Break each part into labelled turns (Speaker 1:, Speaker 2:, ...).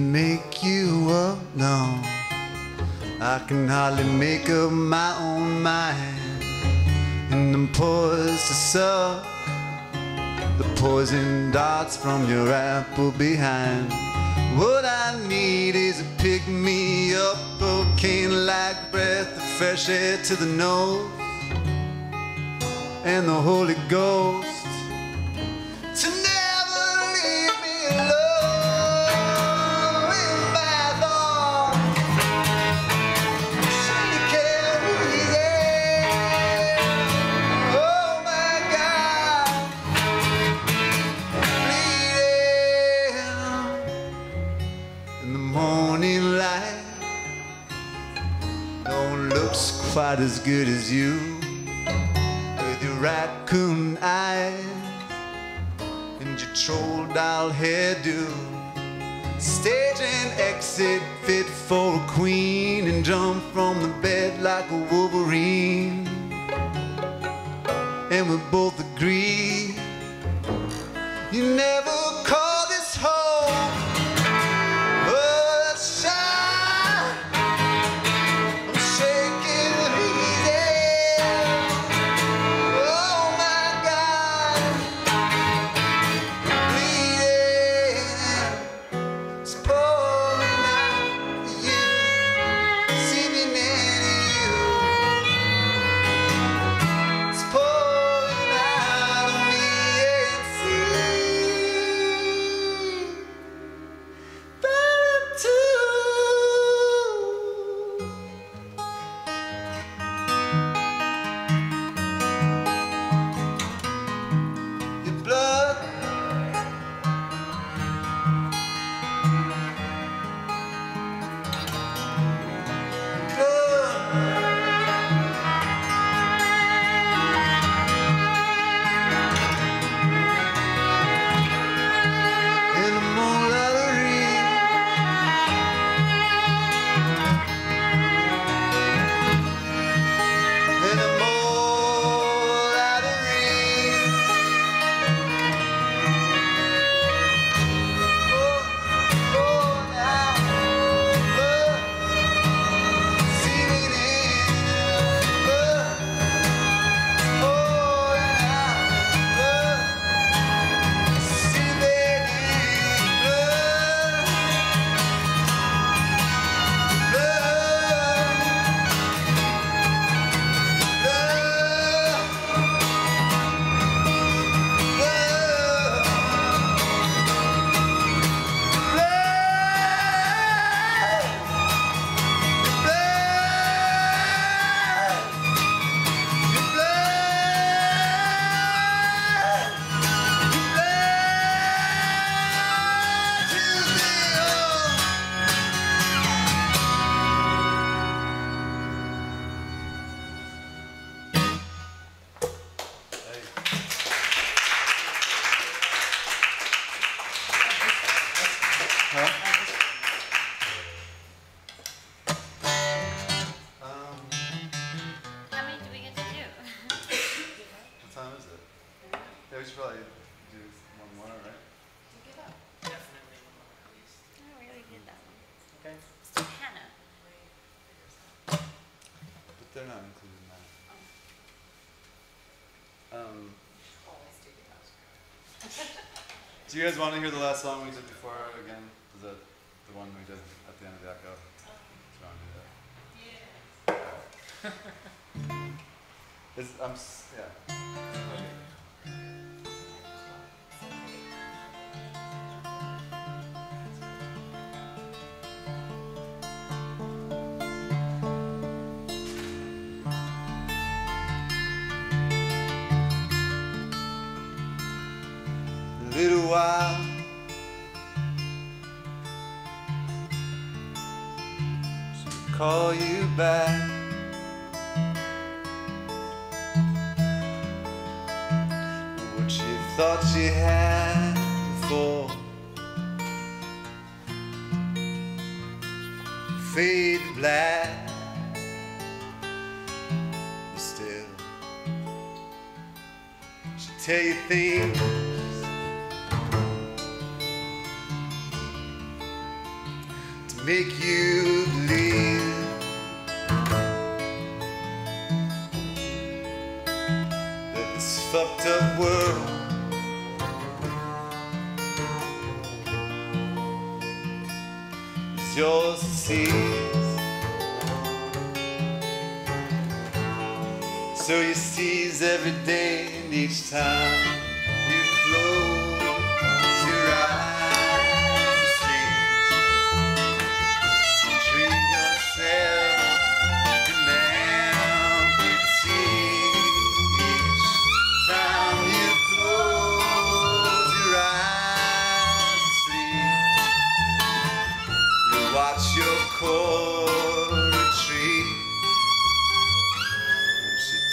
Speaker 1: make you up, no. I can hardly make up my own mind. And I'm poised to suck the poison darts from your apple behind. What I need is a pick me up, a cane like breath of fresh air to the nose, and the Holy Ghost quite as good as you with your raccoon eyes and your troll doll hairdo. Stage and exit fit for a queen and jump from the bed like a wolverine. They're not included in that. Um, do you guys want to hear the last song we did before again? Is that the one we did at the end of the echo? Do you want to do that? Yeah. Is, I'm, yeah. Call you back. What you thought you had before fade black. But still, she tell you things to make you believe this fucked up world is yours to seize. So you seize every day and each time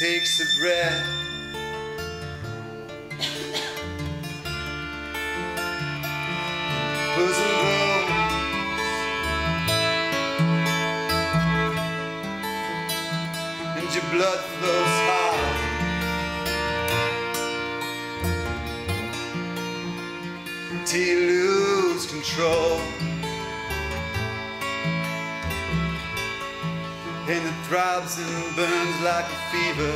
Speaker 1: takes a breath. Bosom grows. And your blood flows hard. Till you lose control. And it throbs and burns like a fever.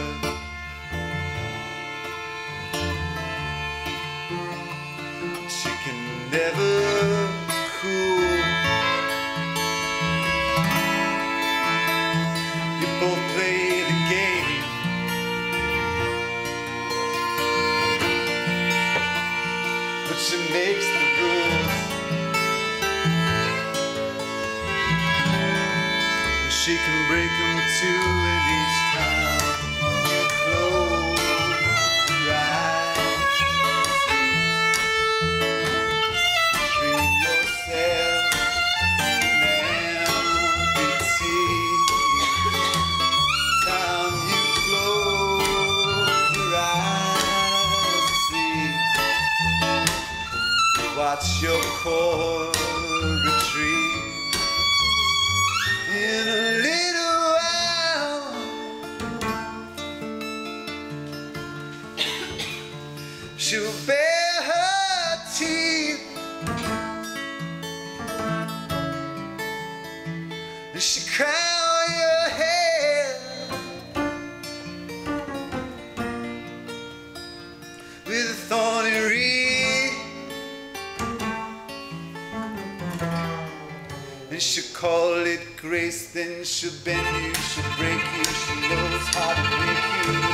Speaker 1: She can never Watch your core retreat. In a little while, she'll bare her teeth, and she crown it grace, then she'll bend you, she'll break you, she knows how to make you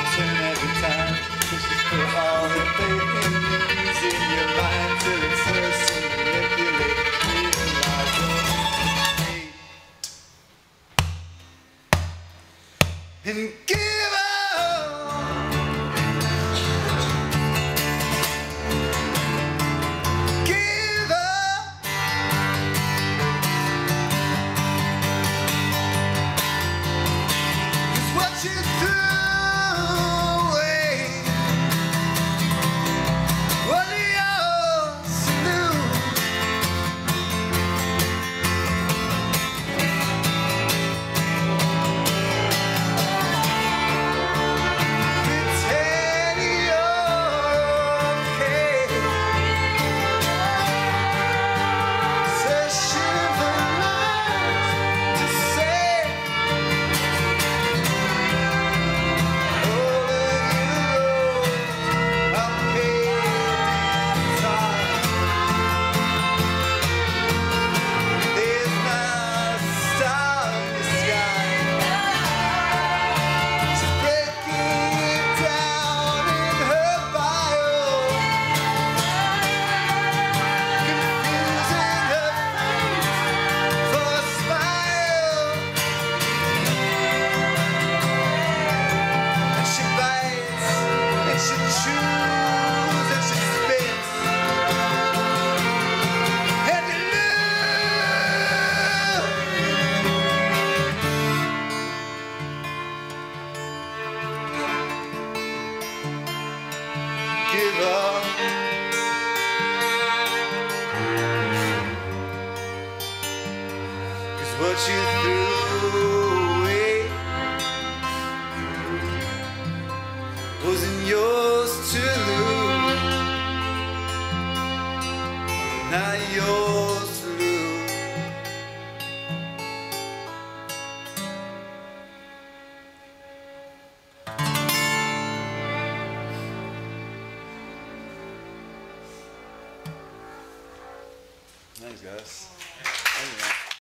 Speaker 1: you threw away wasn't yours to lose, not yours to lose. Thanks, guys.